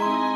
ส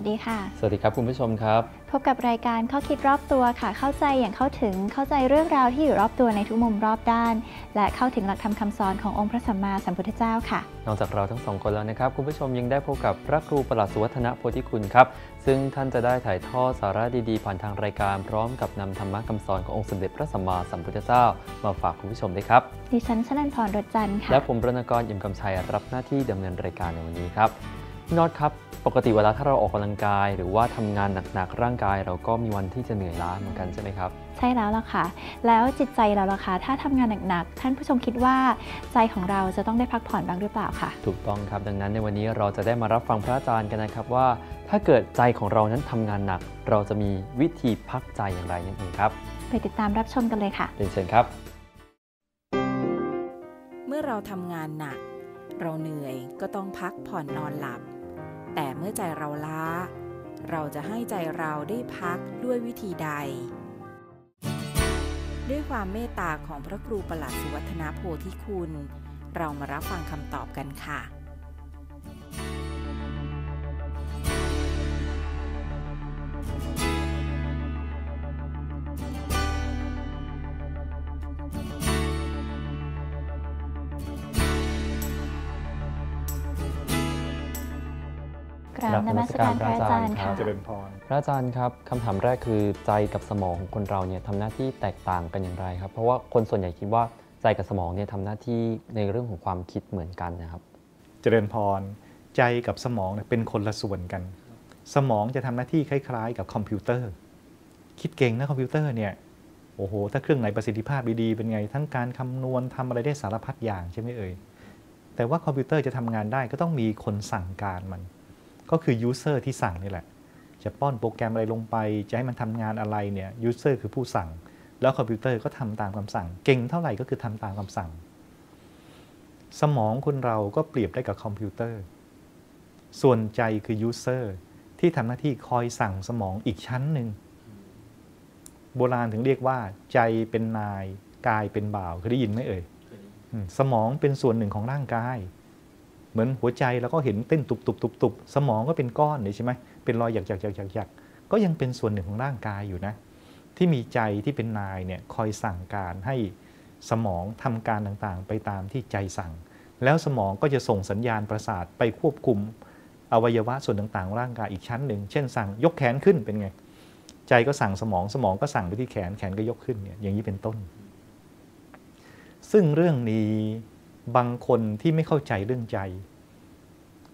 วัสดีค่ะ สวัสดีครับคุณผู้ชมครับ พบกับรายการข้อคิดรอบตัวค่ะ เข้าใจอย่างเข้าถึงเข้าใจเรื่องราวที่อยู่รอบตัวในทุกมุมรอบด้าน และเข้าถึงหลักธรรมคำสอนขององค์พระสัมมาสัมพุทธเจ้าค่ะ นอกจากเราทั้งสองคนแล้วนะครับ คุณผู้ชมยังได้พบกับพระครูประหลัดสุวัฒนโพธิคุณครับ ซึ่งท่านจะได้ถ่ายทอดสาระดีๆ ผ่านทางรายการ พร้อมกับนำธรรมะคำสอนขององค์สมเด็จพระสัมมาสัมพุทธเจ้า มาฝากคุณผู้ชมด้วยครับดิฉันชนันพรรถจันทร์ค่ะและผมรณกรยิมกำชัยรับหน้าที่ดำเนินรายการในวันนี้ครับพี่ น็อตครับปกติเวลาถ้าเราออกกำลังกาย หรือว่าทำงานหนักๆร่างกาย เราก็มีวันที่จะเหนื่อยล้าเหมือนกันใช่ไหมครับ ใช่แล้วล่ะค่ะ แล้วจิตใจเราล่ะคะถ้าทำงานหนักๆท่านผู้ชมคิดว่าใจของเราจะต้องได้พักผ่อนบ้างหรือเปล่าคะถูกต้องครับดังนั้นในวันนี้เราจะได้มารับฟังพระอาจารย์กันนะครับว่า ถ้าเกิดใจของเรานั้นทำงานหนัก เราจะมีวิธีพักใจอย่างไรนั่นเองครับ ไปติดตามรับชมกันเลยค่ะเรียนเชิญครับ เมื่อเราทำงานหนัก เราเหนื่อยก็ต้องพักผ่อนนอนหลับ แต่เมื่อใจเราล้า เราจะให้ใจเราได้พักด้วยวิธีใด ด้วยความเมตตาของพระครูประหลัดสุวัฒนาโพธิคุณ เรามารับฟังคำตอบกันค่ะ นมัสการพระอาจารย์ค่ะเจริญพรพระอาจารย์ครับคำถามแรกคือใจกับสมองของคนเราเนี่ยทำหน้าที่แตกต่างกันอย่างไรครับ เพราะว่าคนส่วนใหญ่คิดว่าใจกับสมองเนี่ยทำหน้าที่ในเรื่องของความคิดเหมือนกันนะครับ เจริญพร ใจกับสมองเนี่ยเป็นคนละส่วนกัน สมองจะทำหน้าที่คล้าย ๆ กับคอมพิวเตอร์ คิดเก่งนะคอมพิวเตอร์เนี่ยโอ้โห ถ้าเครื่องไหนประสิทธิภาพดีๆ เป็นไง ทั้งการคำนวณทำอะไรได้สารพัดอย่างใช่ไหมเอ่ย แต่ว่าคอมพิวเตอร์จะทำงานได้ก็ต้องมีคนสั่งการมัน ก็คือ user ที่สั่งนี่แหละ จะป้อนโปรแกรมอะไรลงไป จะให้มันทำงานอะไรเนี่ย user คือผู้สั่ง แล้วคอมพิวเตอร์ก็ทำตามคำสั่ง เก่งเท่าไหร่ก็คือทำตามคำสั่ง สมองคนเราก็เปรียบได้กับคอมพิวเตอร์ ส่วนใจคือ user ที่ทำหน้าที่คอยสั่งสมองอีกชั้นหนึ่ง โบราณถึงเรียกว่า ใจเป็นนาย กายเป็นบ่าวเคยได้ยินไหมเอ่ยอืมสมองเป็นส่วนหนึ่งของร่างกาย เหมือนหัวใจเราก็เห็นเต้นตุบตุบตุบตุบสมองก็เป็นก้อนนี่ใช่ไหมเป็นรอยหยักหยักหยักหยักหยักก็ยังเป็นส่วนหนึ่งของร่างกายอยู่นะ ที่มีใจที่เป็นนายเนี่ยคอยสั่งการให้สมองทำการต่างๆ ไปตามที่ใจสั่ง แล้วสมองก็จะส่งสัญญาณประสาทไปควบคุม อวัยวะส่วนต่างๆ ร่างกายอีกชั้นหนึ่ง เช่นสั่งยกแขนขึ้นเป็นไง ใจก็สั่งสมองสมองก็สั่งไปที่แขนแขนก็ยกขึ้นเนี่ยอย่างนี้เป็นต้น ซึ่งเรื่องนี้ บางคนที่ไม่เข้าใจเรื่องใจ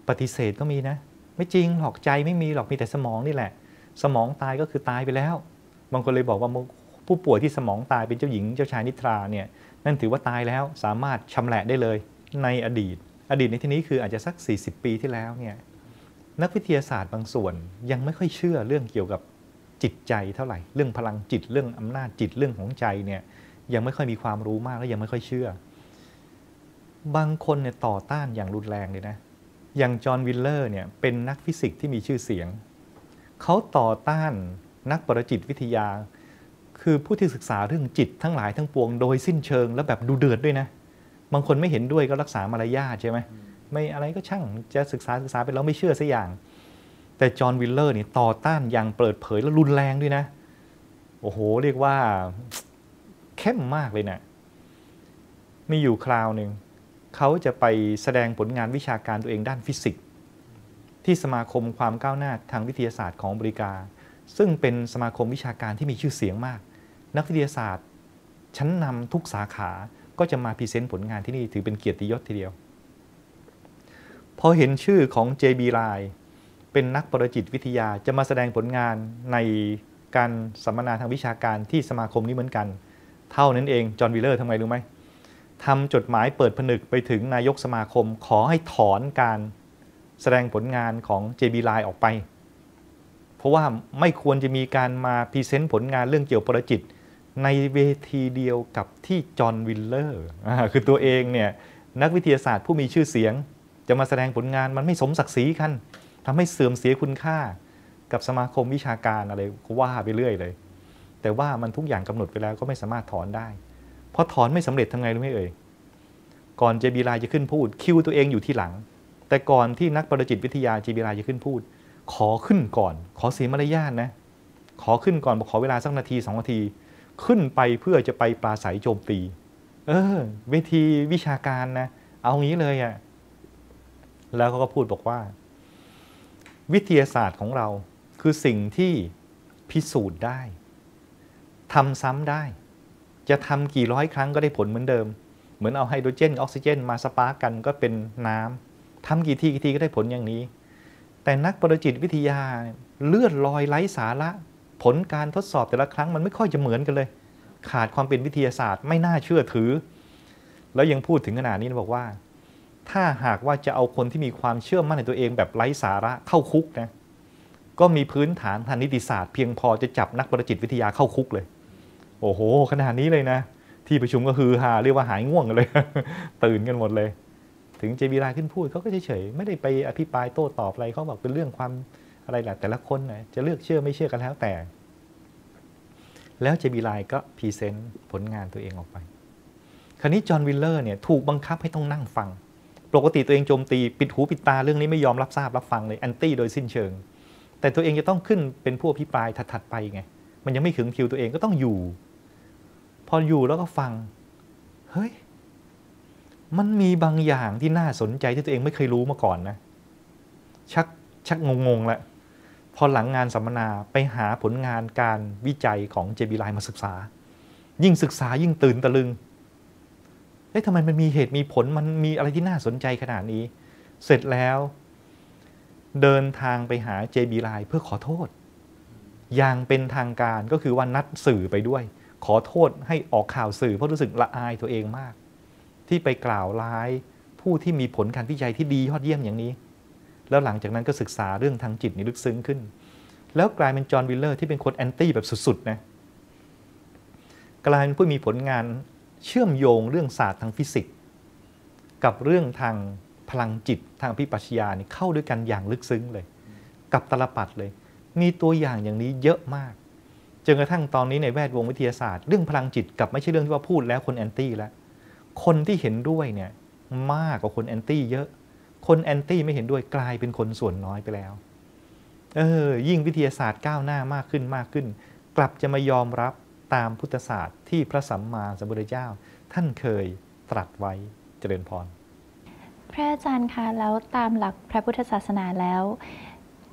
ปฏิเสธก็มีนะ ไม่จริงหรอกใจไม่มีหรอกมีแต่สมองนี่แหละ สมองตายก็คือตายไปแล้ว บางคนเลยบอกว่าผู้ป่วยที่สมองตายเป็นเจ้าหญิงเจ้าชายนิทราเนี่ยนั่นถือว่าตายแล้วสามารถชำแหละได้เลยในอดีต อดีตในที่นี้คืออาจจะสัก 40 ปีที่แล้วเนี่ยนักวิทยาศาสตร์บางส่วนยังไม่ค่อยเชื่อเรื่องเกี่ยวกับจิตใจเท่าไหร่ เรื่องพลังจิตเรื่องอำนาจจิตเรื่องของใจเนี่ยยังไม่ค่อยมีความรู้มากและยังไม่ค่อยเชื่อ บางคนเนี่ยต่อต้านอย่างรุนแรงเลยนะ อย่างจอห์นวิลเลอร์เนี่ยเป็นนักฟิสิกส์ที่มีชื่อเสียง เขาต่อต้านนักปรจิตวิทยา คือผู้ที่ศึกษาเรื่องจิตทั้งหลายทั้งปวงโดยสิ้นเชิงแล้วแบบดูเดือดด้วยนะ บางคนไม่เห็นด้วยก็รักษามารยาทใช่ไหมไม่อะไรก็ช่างจะศึกษาศึกษาไปแล้วไม่เชื่อสักอย่าง แต่จอห์นวิลเลอร์นี่ต่อต้านอย่างเปิดเผยและรุนแรงด้วยนะ โอ้โห เรียกว่าเข้มมากเลยเนะี่ยมีอยู่คราวหนึ่ง เขาจะไปแสดงผลงานวิชาการตัวเองด้านฟิสิกส์ที่สมาคมความก้าวหน้าทางวิทยาศาสตร์ของอเมริกา ซึ่งเป็นสมาคมวิชาการที่มีชื่อเสียงมาก นักวิทยาศาสตร์ ชั้นนำทุกสาขาก็จะมา present ผลงานที่นี่ถือเป็นเกียรติยศทีเดียว พอเห็นชื่อของ JB ไลเป็นนักปรจิตวิทยาจะมาแสดงผลงานในการสัมมนาทางวิชาการที่สมาคมนี้เหมือนกัน เท่านั้นเองจอห์นวีลเลอร์ทำไมรู้ไหม ทำจดหมายเปิดผนึกไปถึงนายกสมาคม ขอให้ถอนการแสดงผลงานของ JB Rhine ออกไป เพราะว่าไม่ควรจะมีการมา present ผลงานเรื่องเกี่ยวปรจิต ในเวทีเดียวกับที่จอห์นวิลเลอร์คือตัวเองเนี่ยนักวิทยาศาสตร์ผู้มีชื่อเสียง จะมาแสดงผลงานมันไม่สมศักดิ์ศรีกันทำให้เสื่อมเสียคุณค่า กับสมาคมวิชาการอะไรก็ว่าไปเรื่อยเลย แต่ว่ามันทุกอย่างกำหนดไปแล้วก็ไม่สามารถถอนได้ พอถอนไม่สำเร็จทำไงรู้ไหมเอ่ยก่อนเจบีไลจะขึ้นพูด คิวตัวเองอยู่ที่หลัง แต่ก่อนที่นักประจิตวิทยาเจบีไลจะขึ้นพูด ขอขึ้นก่อน ขอเสียมารยาทนะขอขึ้นก่อนบอกขอเวลาสักนาทีสองนาที ขึ้นไปเพื่อจะไปปราศัยโจมตี เออเวทีวิชาการนะ เอางี้เลยอะ่ะแล้วเขาก็พูดบอกว่า วิทยาศาสตร์ของเราคือสิ่งที่พิสูจน์ได้ทำซ้ำได้ จะทำกี่ร้อยครั้งก็ได้ผลเหมือนเดิม เหมือนเอาไฮโดรเจนออกซิเจน มาสปาร์กกันก็เป็นน้ำทำกี่ทีกี่ทีก็ได้ผลอย่างนี้ แต่นักประจิตวิทยาเลื่อนลอยไร้สาระ ผลการทดสอบแต่ละครั้งมันไม่ค่อยจะเหมือนกันเลย ขาดความเป็นวิทยาศาสตร์ไม่น่าเชื่อถือ แล้วยังพูดถึงขนาดนี้นะบอกว่า ถ้าหากว่าจะเอาคนที่มีความเชื่อมั่นในตัวเองแบบไร้สาระเข้าคุกนะก็มีพื้นฐานทางนิติศาสตร์เพียงพอจะจับนักประจิตวิทยาเข้าคุกเลย โอ้โห ขนาดนี้เลยนะ ที่ประชุมก็คือฮาเรียกว่าหายง่วงกันเลย ตื่นกันหมดเลย ถึง JB Rhine ขึ้นพูดเขาก็เฉยๆไม่ได้ไปอภิปรายโต้ตอบอะไรเขาบอกเป็นเรื่องความอะไรแหละแต่ละคนนะจะเลือกเชื่อไม่เชื่อกันแล้วแต่ แล้ว JB Rhine ก็ present ผลงานตัวเองออกไป คราวนี้จอห์นวีลเลอร์เนี่ยถูกบังคับให้ต้องนั่งฟัง ปกติตัวเองโจมตีปิดหูปิดตาเรื่องนี้ไม่ยอมรับทราบรับฟังเลย anti โดยสิ้นเชิง แต่ตัวเองจะต้องขึ้นเป็นผู้อภิปรายถัดๆไปไง มันยังไม่ถึงคิวตัวเองก็ต้องอยู่ พออยู่แล้วก็ฟัง เฮ้ย มันมีบางอย่างที่น่าสนใจที่ตัวเองไม่เคยรู้มาก่อนนะ ชักชักงงๆแล้วพอหลังงานสัมมนาไปหาผลงานการวิจัยของเจบีไลมาศึกษา ยิ่งศึกษายิ่งตื่นตะลึง เฮ้ยทำไมมันมีเหตุมีผลมันมีอะไรที่น่าสนใจขนาดนี้ เสร็จแล้ว เดินทางไปหา JB Rhine เพื่อขอโทษ อย่างเป็นทางการก็คือว่านัดสื่อไปด้วย ขอโทษให้ออกข่าวสื่อเพราะรู้สึกละอายตัวเองมาก ที่ไปกล่าวร้ายผู้ที่มีผลการวิจัยที่ดียอดเยี่ยมอย่างนี้ แล้วหลังจากนั้นก็ศึกษาเรื่องทางจิตนี่ลึกซึ้งขึ้น แล้วกลายเป็นจอห์นวีลเลอร์ที่เป็นคน anti แบบสุดๆนะกลายเป็นผู้มีผลงานเชื่อมโยงเรื่องศาสตร์ทางฟิสิกส์กับเรื่องทางพลังจิตทางพิปัชญานี่เข้าด้วยกันอย่างลึกซึ้งเลย กับตลปัดเลย มีตัวอย่างอย่างนี้เยอะมาก จนกระทั่งตอนนี้ในแวดวงวิทยาศาสตร์ เรื่องพลังจิตกับไม่ใช่เรื่องที่ว่าพูดแล้วคนแอนตี้แล้ว คนที่เห็นด้วยเนี่ยมากกว่าคนแอนตี้เยอะ คนแอนตี้ไม่เห็นด้วยกลายเป็นคนส่วนน้อยไปแล้ว เออ ยิ่งวิทยาศาสตร์ก้าวหน้ามากขึ้นมากขึ้น กลับจะมายอมรับตามพุทธศาสตร์ที่พระสัมมาสัมพุทธเจ้า ท่านเคยตรัสไว้เจริญพร พระอาจารย์คะแล้วตามหลักพระพุทธศาสนาแล้ว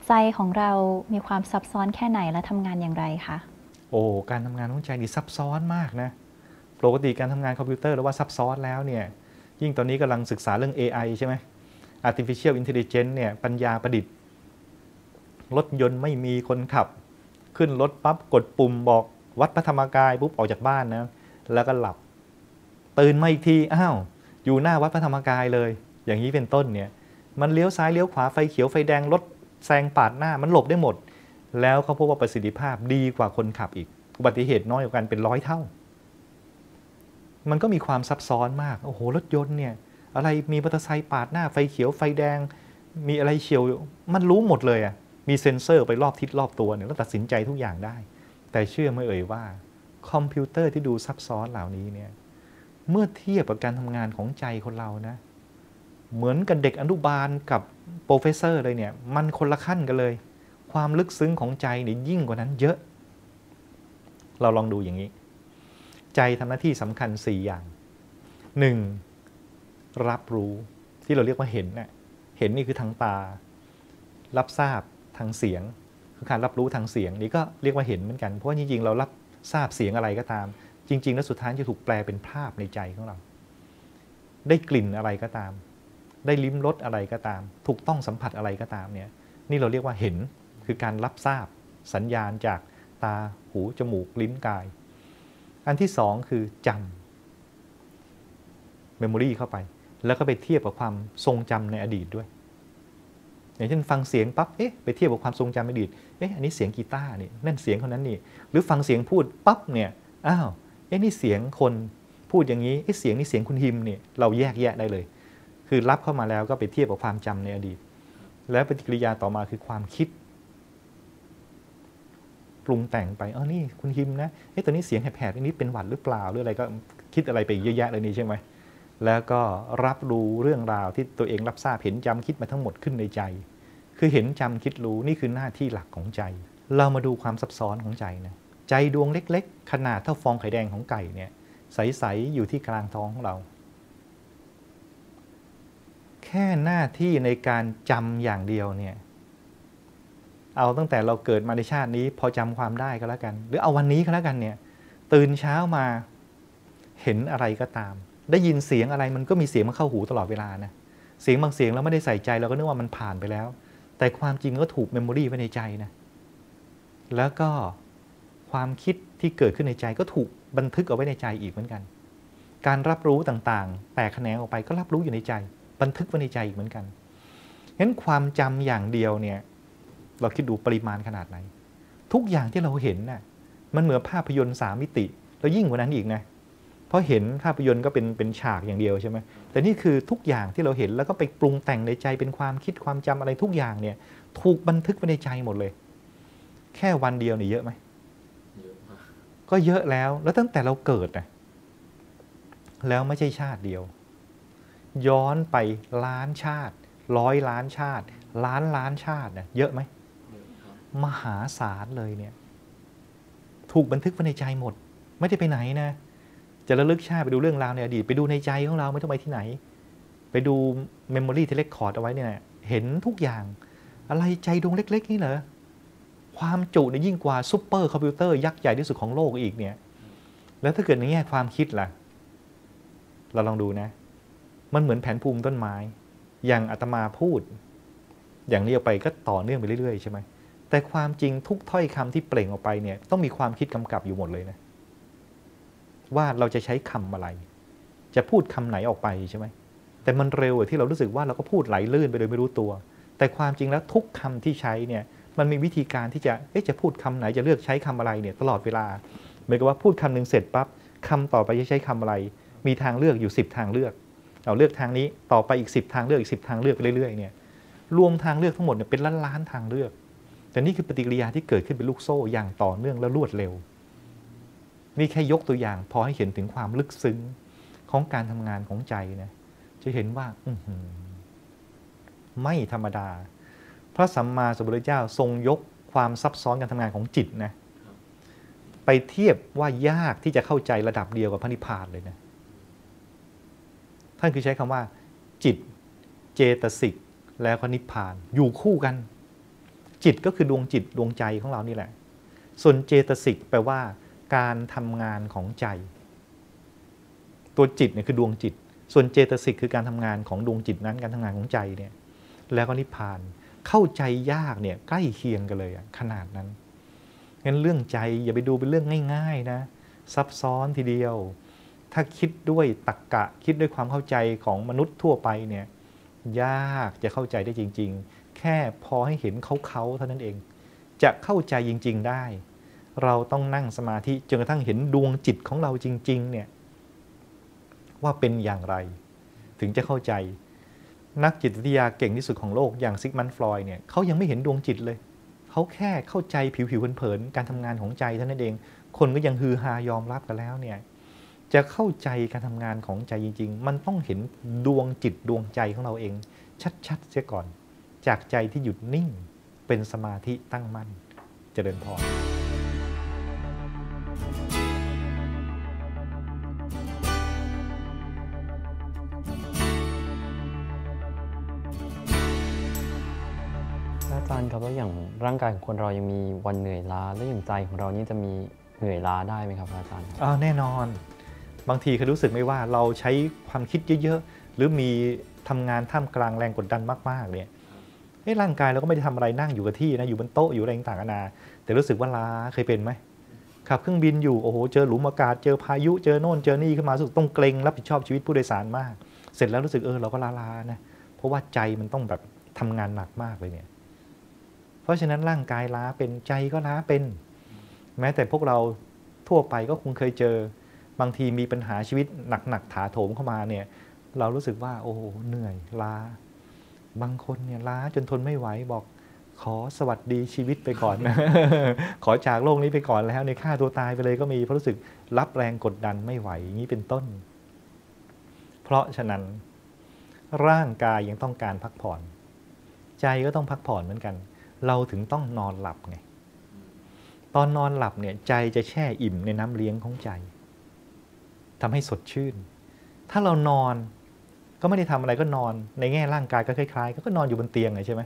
ใจของเรามีความซับซ้อนแค่ไหนและทำงานอย่างไรคะ อ้การทำงานของใจนี่ซับซ้อนมากนะปกติการทำงานคอมพิวเตอร์แล้วว่าซับซ้อนแล้วเนี่ยยิ่งตอนนี้กำลังศึกษาเรื่อง AI ใช่ไหม artificial intelligence เนี่ยปัญญาประดิษฐ์รถยนต์ไม่มีคนขับ ขึ้นรถปั๊บกดปุ่มบอกวัดพระธรรมกายปุ๊บออกจากบ้านนะแล้วก็หลับ ตื่นมาอีกทีอ้าวอยู่หน้าวัดพระธรรมกายเลย อย่างนี้เป็นต้นเนี่ยมันเลี้ยวซ้ายเลี้ยวขวาไฟเขียวไฟแดงรถแซงปาดหน้ามันหลบได้หมด แล้วเขาพบว่าประสิทธิภาพดีกว่าคนขับอีก อุบัติเหตุน้อยกว่ากันเป็นร้อยเท่า มันก็มีความซับซ้อนมาก โอ้โห รถยนต์เนี่ย อะไรมีมอเตอร์ไซค์ปาดหน้าไฟเขียวไฟแดง มีอะไรเฉียว มันรู้หมดเลยอะ่ะมีเซ็นเซอร์ไปรอบทิศรอบตัวเนี่ยแล้วตัดสินใจทุกอย่างได้ แต่เชื่อไหมเอ่ยว่าคอมพิวเตอร์ที่ดูซับซ้อนเหล่านี้เนี่ย เมื่อเทียบกับการทำงานของใจคนเรานะ เหมือนกับเด็กอนุบาลกับ professor เลยเนี่ย มันคนละขั้นกันเลย ความลึกซึ้งของใจเนี่ยยิ่งกว่านั้นเยอะ เราลองดูอย่างนี้ ใจทำหน้าที่สำคัญ 4 อย่าง 1. รับรู้ที่เราเรียกว่าเห็นน่ะเห็นนี่คือทางตา รับทราบทางเสียง คือการรับรู้ทางเสียงนี่ก็เรียกว่าเห็นเหมือนกัน เพราะว่าจริงๆ เรารับทราบเสียงอะไรก็ตาม จริง ๆ แล้วสุดท้ายจะถูกแปลเป็นภาพในใจของเรา ได้กลิ่นอะไรก็ตาม ได้ลิ้มรสอะไรก็ตาม ถูกต้องสัมผัสอะไรก็ตามเนี่ย นี่เราเรียกว่าเห็น คือการรับทราบสัญญาณจากตาหูจมูกลิ้นกาย อันที่สองคือจำ memory เข้าไป แล้วก็ไปเทียบกับความทรงจำในอดีตด้วย อย่างเช่นฟังเสียงปั๊บเอ๊ะไปเทียบกับความทรงจำในอดีตเอ๊ะอันนี้เสียงกีตาร์นี่นั่นเสียงคนนั้นนี่ หรือฟังเสียงพูดปั๊บเนี่ยอ้าวเอ๊ะนี่เสียงคนพูดอย่างนี้เอ๊ะเสียงนี่เสียงคุณฮิมเนี่ยเราแยกแยะได้เลย คือรับเข้ามาแล้วก็ไปเทียบกับความจำในอดีต แล้วปฏิกิริยาต่อมาคือความคิด ปรุงแต่งไปเออนี่คุณฮิมนะเฮ้ยตอนนี้เสียงแหบๆนี่เป็นหวัดหรือเปล่าหรืออะไรก็คิดอะไรไปเยอะแยะเลยนี่ใช่ไหมแล้วก็รับรู้เรื่องราวที่ตัวเองรับทราบเห็นจำคิดมาทั้งหมดขึ้นในใจ คือเห็นจำคิดรู้นี่คือหน้าที่หลักของใจ เรามาดูความซับซ้อนของใจนะใจดวงเล็ก ๆ ขนาดเท่าฟองไข่แดงของไก่เนี่ยใสๆอยู่ที่กลางท้องของเรา แค่หน้าที่ในการจำอย่างเดียวเนี่ย เอาตั้งแต่เราเกิดมาในชาตินี้ พอจำความได้ก็แล้วกัน หรือเอาวันนี้ก็แล้วกันเนี่ยตื่นเช้ามาเห็นอะไรก็ตาม ได้ยินเสียงอะไรมันก็มีเสียงมาเข้าหูตลอดเวลานะเสียงบางเสียงเราไม่ได้ใส่ใจเราก็นึกว่ามันผ่านไปแล้ว แต่ความจริงก็ถูกเมมโมรีไว้ในใจนะแล้วก็ความคิดที่เกิดขึ้นในใจก็ถูกบันทึกเอาไว้ในใจอีกเหมือนกัน การรับรู้ต่างๆ แตกแขนงออกไปก็รับรู้อยู่ในใจ บันทึกไว้ในใจอีกเหมือนกันงั้นความจำอย่างเดียวเนี่ย เราคิดดูปริมาณขนาดไหน ทุกอย่างที่เราเห็นน่ะมันเหมือนภาพยนตร์สามมิติ แล้วยิ่งกว่านั้นอีกนะเพราะเห็นภาพยนตร์ก็เป็นเป็นฉากอย่างเดียวใช่ไหมแต่นี่คือทุกอย่างที่เราเห็นแล้วก็ไปปรุงแต่งในใจเป็นความคิดความจำอะไรทุกอย่างเนี่ย ถูกบันทึกไว้ในใจหมดเลย แค่วันเดียวนี่เยอะไหมก็เยอะแล้ว แล้วตั้งแต่เราเกิดนะแล้วไม่ใช่ชาติเดียว ย้อนไปล้านชาติ ร้อยล้านชาติ ล้านล้านชาติเนี่ยเยอะไหม มหาศาลเลยเนี่ยถูกบันทึกไว้ในใจหมด ไม่ได้ไปไหนนะ จะระลึกชาติไปดูเรื่องราวในอดีต ไปดูในใจของเราไม่ต้องไปที่ไหน ไปดู memory ที่ record เอาไว้เนี่ยเห็นทุกอย่าง อะไรใจดวงเล็ก ๆ นี่เหรอความจุเนี่ยยิ่งกว่าซูเปอร์คอมพิวเตอร์ยักษ์ใหญ่ที่สุดของโลกอีกเนี่ย แล้วถ้าเกิดในแง่ความคิดล่ะ เราลองดูนะ มันเหมือนแผนภูมิต้นไม้ อย่างอาตมาพูด อย่างนี้ออกไปก็ต่อเนื่องไปเรื่อยๆใช่ไหม แต่ความจริงทุกถ้อยคำที่เปล่งออกไปเนี่ยต้องมีความคิดกำกับอยู่หมดเลยนะ ว่าเราจะใช้คำอะไร จะพูดคำไหนออกไปใช่ไหมแต่มันเร็วที่เรารู้สึกว่าเราก็พูดไหลลื่นไปโดยไม่รู้ตัว แต่ความจริงแล้วทุกคำที่ใช้เนี่ยมันมีวิธีการที่จะเอ๊ะจะพูดคำไหนจะเลือกใช้คำอะไรเนี่ยตลอดเวลาเหมือนกับว่าพูดคำหนึ่งเสร็จปั๊บคำต่อไปจะใช้คำอะไร มีทางเลือกอยู่ 10 ทางเลือกเอาเลือกทางนี้ต่อไปอีก 10 ทางเลือกอีก 10 ทางเลือกไปเรื่อยๆเนี่ยรวมทางเลือกทั้งหมดเนี่ยเป็นล้านล้านๆทางเลือก แต่นี่คือปฏิกิริยาที่เกิดขึ้นเป็นลูกโซ่อย่างต่อเนื่องและรวดเร็ว นี่แค่ยกตัวอย่างพอให้เห็นถึงความลึกซึ้งของการทำงานของใจนะจะเห็นว่าอืไม่ธรรมดา พระสัมมาสัมพุทธเจ้าทรงยกความซับซ้อนการทำงานของจิตนะไปเทียบว่ายากที่จะเข้าใจระดับเดียวกับพระนิพพานเลยนะท่านคือใช้คำว่า จิต เจตสิก แล้วก็นิพพานอยู่คู่กัน จิตก็คือดวงจิตดวงใจของเรานี่แหละ ส่วนเจตสิกแปลว่า การทำงานของใจ ตัวจิตเนี่ยคือดวงจิต ส่วนเจตสิกคือการทำงานของดวงจิตนั้นการทำงานของใจเนี่ย แล้วก็นิพพานเข้าใจยากเนี่ยใกล้เคียงกันเลยขนาดนั้นงั้นเรื่องใจอย่าไปดูเป็นเรื่องง่าย ๆนะ ซับซ้อนทีเดียว ถ้าคิดด้วยตรรกกะคิดด้วยความเข้าใจของมนุษย์ทั่วไปเนี่ยยากจะเข้าใจได้จริง ๆ ค่พอให้เห็นเขาๆเท่านั้นเอง จะเข้าใจจริง ๆได้ เราต้องนั่งสมาธิจนกระทั่งเห็นดวงจิตของเราจริง ๆ เนี่ยว่าเป็นอย่างไร ถึงจะเข้าใจ นักจิตวิทยาเก่งที่สุดของโลกอย่างซิกมันฟลอยด์เนี่ยเขายังไม่เห็นดวงจิตเลยเขาแค่เข้าใจผิวๆเผินๆการทำงานของใจเท่านั้นเอง คนก็ยังฮือฮายอมรับกันแล้วเนี่ยจะเข้าใจการทำงานของใจจริง ๆ มันต้องเห็นดวงจิตดวงใจของเราเอง ชัดๆเสียก่อน จากใจที่หยุดนิ่งเป็นสมาธิตั้งมั่นเจริญพรอาจารย์ครับแล้วอย่างร่างกายของคนเรายังมีวันเหนื่อยล้าแล้วอย่างใจของเรานี่จะมีเหนื่อยล้าได้ไหมครับอาจารย์ครับอ่าแน่นอน บางทีเคยรู้สึกไหมว่าเราใช้ความคิดเยอะ ๆ หรือมีทำงานท่ามกลางแรงกดดันมากๆเนี่ย เอ้ร่างกายเราก็ไม่ได้ทำอะไรนั่งอยู่กับที่นะอยู่บนโต๊ะอยู่อะไรต่างๆนานาแต่รู้สึกว่าล้าเคยเป็นไหมขับเครื่องบินอยู่โอ้โหเจอหลุมอากาศเจอพายุเจอโน่นเจอนี่ขึ้นมาสึกต้องเกรงรับผิดชอบชีวิตผู้โดยสารมาก เสร็จแล้วรู้สึกเออเราก็ล้าๆนะเพราะว่าใจมันต้องแบบทำงานหนักมากเลยเนี่ย เพราะฉะนั้นร่างกายล้าเป็นใจก็ล้าเป็น แม้แต่พวกเราทั่วไปก็คงเคยเจอบางทีมีปัญหาชีวิตหนักๆถาโถมเข้ามาเนี่ย เรารู้สึกว่าโอ้โหเหนื่อยล้า บางคนเนี่ยล้าจนทนไม่ไหวบอกขอสวัสดีชีวิตไปก่อนขอจากโลกนี้ไปก่อนแล้วในฆ่าตัวตายไปเลยก็มีเพราะรู้สึกรับแรงกดดันไม่ไหวอย่างนี้เป็นต้น เพราะฉะนั้น ร่างกายยังต้องการพักผ่อน ใจก็ต้องพักผ่อนเหมือนกัน เราถึงต้องนอนหลับไงตอนนอนหลับเนี่ยใจจะแช่อิ่มในน้ำเลี้ยงของใจทำให้สดชื่น ถ้าเรานอน ก็ไม่ได้ทำอะไรก็นอนในแง่ร่างกายก็คล้ายๆ ก็นอนอยู่บนเตียงไงใช่ไหม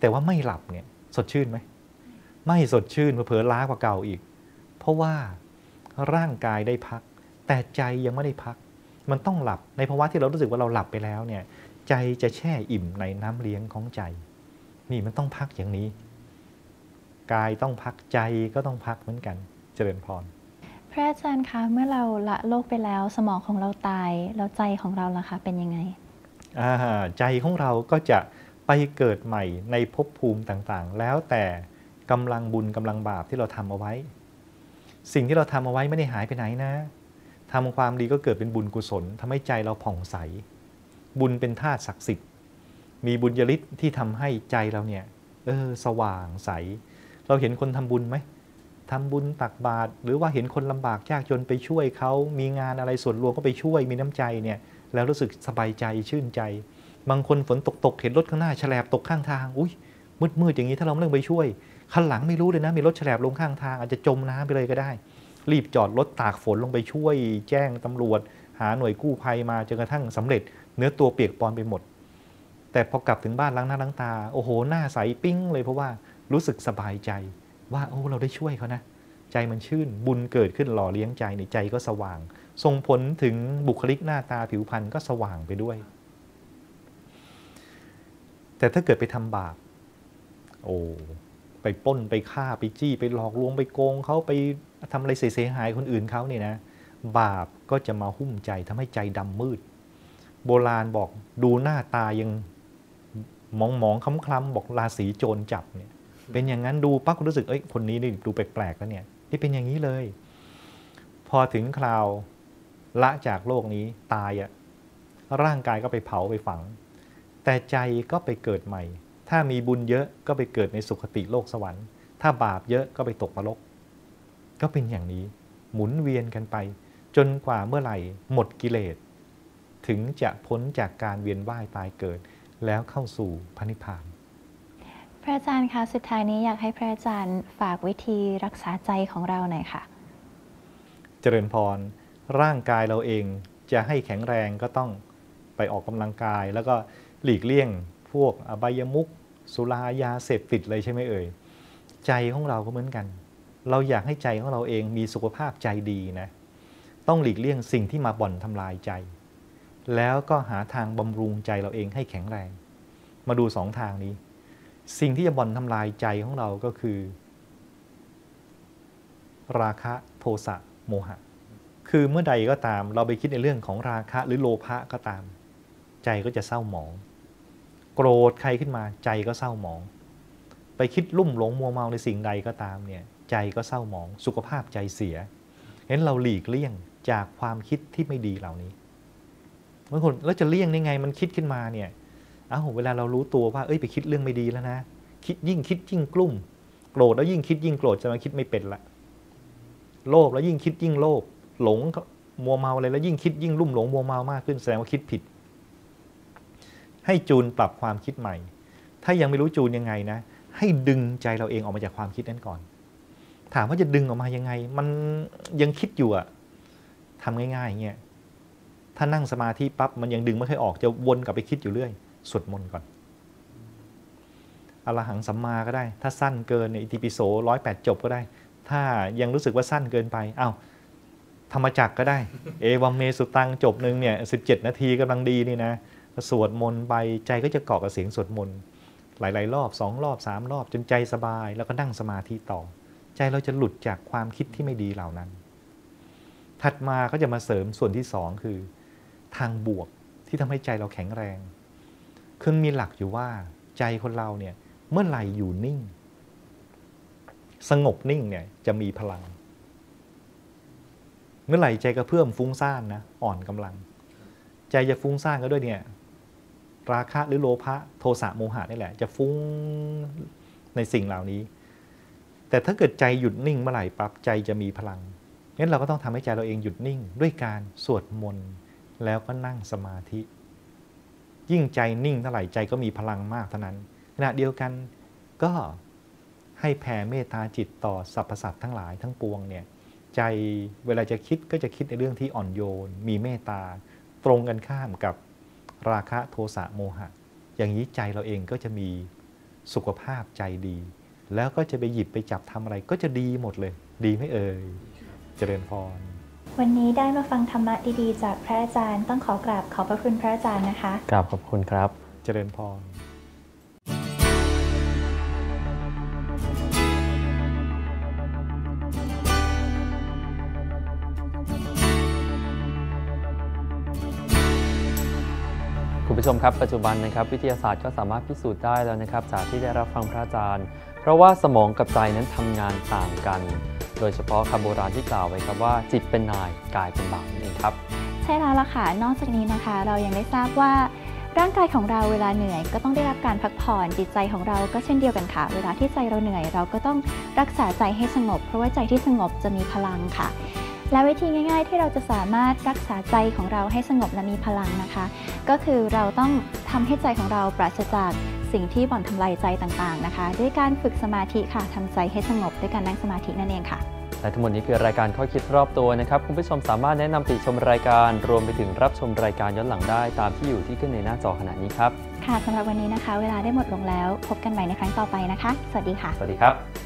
แต่ว่าไม่หลับเนี่ยสดชื่นไหมไม่สดชื่นเผลอๆล้ากว่าเก่าอีก เพราะว่าร่างกายได้พัก แต่ใจยังไม่ได้พัก มันต้องหลับในภาวะที่เรารู้สึกว่าเราหลับไปแล้วเนี่ยใจจะแช่อิ่มในน้ำเลี้ยงของใจ นี่มันต้องพักอย่างนี้ กายต้องพักใจก็ต้องพักเหมือนกัน เจริญพร ระอาจารย์คะเมื่อเราละโลกไปแล้ว สมองของเราตาย แล้วใจของเราล่ะคะเป็นยังไงอ่าใจของเราก็จะไปเกิดใหม่ในภพภูมิต่างๆ แล้วแต่กำลังบุญกำลังบาปที่เราทำเอาไว้ สิ่งที่เราทำเอาไว้ไม่ได้หายไปไหนนะทำความดีก็เกิดเป็นบุญกุศลทำให้ใจเราผ่องใส บุญเป็นธาตุศักดิ์สิทธิ์ มีบุญยฤทธิ์ที่ทำให้ใจเราเนี่ยเออสว่างใส เราเห็นคนทำบุญไหม ทำบุญตักบาตรหรือว่าเห็นคนลำบากยากจนไปช่วยเขามีงานอะไรส่วนรวมก็ไปช่วยมีน้ำใจเนี่ยแล้วรู้สึกสบายใจชื่นใจ บางคนฝนตกตกเห็นรถข้างหน้าแฉลบตกข้างทางอุ้ยมืดมืดอย่างนี้ถ้าเราไม่ลงไปช่วยคันหลังไม่รู้เลยนะมีรถแฉลบลงข้างทางอาจจะจมน้ำไปเลยก็ได้ รีบจอดรถตากฝนลงไปช่วย แจ้งตำรวจ หาหน่วยกู้ภัยมาจนกระทั่งสำเร็จ เนื้อตัวเปียกปอนไปหมด แต่พอกลับถึงบ้านล้างหน้าล้างตาโอ้โหหน้าใสปิ้งเลยเพราะว่ารู้สึกสบายใจ ว่าโอ้เราได้ช่วยเขานะ ใจมันชื่นบุญเกิดขึ้นหล่อเลี้ยงใจในใจก็สว่าง ส่งผลถึงบุคลิกหน้าตาผิวพรรณก็สว่างไปด้วย แต่ถ้าเกิดไปทำบาป โอ้ไปป้นไปฆ่าไปจี้ไปหลอกลวงไปโกงเขาไปทำอะไรเสียหายคนอื่นเขาเนี่ยนะ บาปก็จะมาหุ้มใจทำให้ใจดำมืด โบราณบอกดูหน้าตายังมองมองคล้ำคล้ำบอกราศีโจรจับเนี่ย เป็นอย่างนั้นดูปั๊บก็รู้สึกเอ้ยคนนี้นี่ดูแปลกๆแล้วเนี่ยนี่เป็นอย่างนี้เลย พอถึงคราวละจากโลกนี้ตายอะร่างกายก็ไปเผาไปฝัง แต่ใจก็ไปเกิดใหม่ ถ้ามีบุญเยอะก็ไปเกิดในสุคติโลกสวรรค์ ถ้าบาปเยอะก็ไปตกนรก ก็เป็นอย่างนี้ หมุนเวียนกันไป จนกว่าเมื่อไหร่หมดกิเลส ถึงจะพ้นจากการเวียนว่ายตายเกิด แล้วเข้าสู่พระนิพพาน พระอาจารย์คะสุดท้ายนี้อยากให้พระอาจารย์ฝากวิธีรักษาใจของเราหน่อยค่ะ เจริญพร ร่างกายเราเองจะให้แข็งแรงก็ต้องไปออกกำลังกาย แล้วก็หลีกเลี่ยงพวกอบายมุขสุรายาเสพติดเลยใช่ไหมเอ่ยใจของเราก็เหมือนกัน เราอยากให้ใจของเราเองมีสุขภาพใจดีนะต้องหลีกเลี่ยงสิ่งที่มาบ่อนทำลายใจ แล้วก็หาทางบำรุงใจเราเองให้แข็งแรง มาดูสองทางนี้ สิ่งที่จะบ่อนทำลายใจของเราก็คือ ราคะโทสะโมหะ คือเมื่อใดก็ตามเราไปคิดในเรื่องของราคะหรือโลภะก็ตาม ใจก็จะเศร้าหมอง โกรธใครขึ้นมาใจก็เศร้าหมอง ไปคิดลุ่มหลงมัวเมาในสิ่งใดก็ตามเนี่ยใจก็เศร้าหมองสุขภาพใจเสียเห็นเราหลีกเลี่ยงจากความคิดที่ไม่ดีเหล่านี้บางคนแล้วจะเลี่ยงได้ไงมันคิดขึ้นมาเนี่ย เอ้าเวลาเรารู้ตัวว่าเอ้ยไปคิดเรื่องไม่ดีแล้วนะ คิดยิ่งคิดยิ่งกลุ่ม โกรธแล้วยิ่งคิดยิ่งโกรธจะมาคิดไม่เป็นละโลภแล้วยิ่งคิดยิ่งโลภหลงมัวเมาอะไรแล้วยิ่งคิดยิ่งลุ่มหลงมัวเมามากขึ้นแสดงว่าคิดผิด ให้จูนปรับความคิดใหม่ ถ้ายังไม่รู้จูนยังไงนะ ให้ดึงใจเราเองออกมาจากความคิดนั้นก่อน ถามว่าจะดึงออกมายังไง มันยังคิดอยู่อะทำง่ายๆอย่างเงี้ยถ้านั่งสมาธิปั๊บมันยังดึงไม่ค่อยออกจะวนกลับไปคิดอยู่เรื่อย สวดมนต์ก่อนอรหังสัมมาก็ได้ ถ้าสั้นเกินเนี่ยอิติปิโสร้อยแปดจบก็ได้ ถ้ายังรู้สึกว่าสั้นเกินไปเอา้าธรรมจักก็ได้ เอวัมเมสุตังจบหนึ่งเนี่ยสิบเจ็ดนาทีกำลังดีนี่นะสวดมนต์ไปใจก็จะเกาะกับเสียงสวดมนต์หลาย ๆ รอบสองรอบสามรอบจนใจสบาย แล้วก็นั่งสมาธิต่อ ใจเราจะหลุดจากความคิดที่ไม่ดีเหล่านั้น ถัดมาก็จะมาเสริมส่วนที่สองคือ ทางบวกที่ทำให้ใจเราแข็งแรง คือมีหลักอยู่ว่าใจคนเราเนี่ยเมื่อไหร่อยู่นิ่ง สงบนิ่งเนี่ยจะมีพลัง เมื่อไหร่ใจกระเพื่อมฟุ้งซ่านนะอ่อนกำลัง ใจจะฟุ้งซ่านก็ด้วยเนี่ยราคะหรือโลภะโทสะโมหะนี่แหละ จะฟุ้งในสิ่งเหล่านี้ แต่ถ้าเกิดใจหยุดนิ่งเมื่อไหร่ปั๊บใจจะมีพลังงั้นเราก็ต้องทำให้ใจเราเองหยุดนิ่ง ด้วยการสวดมนต์แล้วก็นั่งสมาธิ ยิ่งใจนิ่งเท่าไหร่ใจก็มีพลังมากเท่านั้นขณะเดียวกันก็ให้แผ่เมตตาจิตต่อสรรพสัตว์ทั้งหลายทั้งปวงเนี่ยใจเวลาจะคิดก็จะคิดในเรื่องที่อ่อนโยน มีเมตตาตรงกันข้ามกับราคะโทสะโมหะ อย่างนี้ใจเราเองก็จะมีสุขภาพใจดี แล้วก็จะไปหยิบไปจับทำอะไรก็จะดีหมดเลย ดีไม่เอ่ยเจริญพร วันนี้ได้มาฟังธรรมะดีๆ จากพระอาจารย์ ต้องขอกราบขอบพระคุณพระอาจารย์นะคะกราบขอบคุณครับ เจริญพรคุณผู้ชมครับปัจจุบันนะครับวิทยาศาสตร์ก็สามารถพิสูจน์ได้แล้วนะครับจากที่ได้รับฟังพระอาจารย์ เพราะว่าสมองกับใจนั้นทำงานต่างกัน โดยเฉพาะคำโบราณที่กล่าวไว้ครับว่า จิตเป็นนายกายเป็นบ่าวนั่นเองครับ ใช่แล้วล่ะค่ะ นอกจากนี้นะคะ เรายังได้ทราบว่าร่างกายของเราเวลาเหนื่อยก็ต้องได้รับการพักผ่อนจิตใจของเราก็เช่นเดียวกันค่ะ เวลาที่ใจเราเหนื่อย เราก็ต้องรักษาใจให้สงบ เพราะว่าใจที่สงบจะมีพลังค่ะ และวิธีง่าย ๆ ที่เราจะสามารถรักษาใจของเราให้สงบและมีพลังนะคะ ก็คือเราต้องทำให้ใจของเราปราศจาก สิ่งที่บ่อนทำลายใจต่างๆนะคะ ด้วยการฝึกสมาธิค่ะทำใจให้สงบด้วยการนั่งสมาธินั่นเองค่ะและทั้งหมดนี้คือรายการข้อคิดรอบตัวนะครับ คุณผู้ชมสามารถแนะนำติชมรายการรวมไปถึงรับชมรายการย้อนหลังได้ ตามที่อยู่ที่ขึ้นในหน้าจอขณะนี้ครับ ค่ะสำหรับวันนี้นะคะ เวลาได้หมดลงแล้ว พบกันใหม่ในครั้งต่อไปนะคะ สวัสดีค่ะ สวัสดีครับ